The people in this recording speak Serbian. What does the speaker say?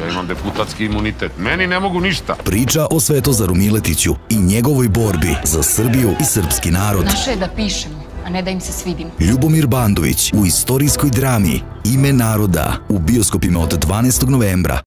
Ja imam deputatski imunitet. Meni ne mogu ništa. Priča o Svetozaru Miletiću i njegovoj borbi za Srbiju i srpski narod. Naše je da pišemo, a ne da im se svidimo. Ljubomir Bandović u istorijskoj drami Ime naroda u bioskopima od 12. novembra.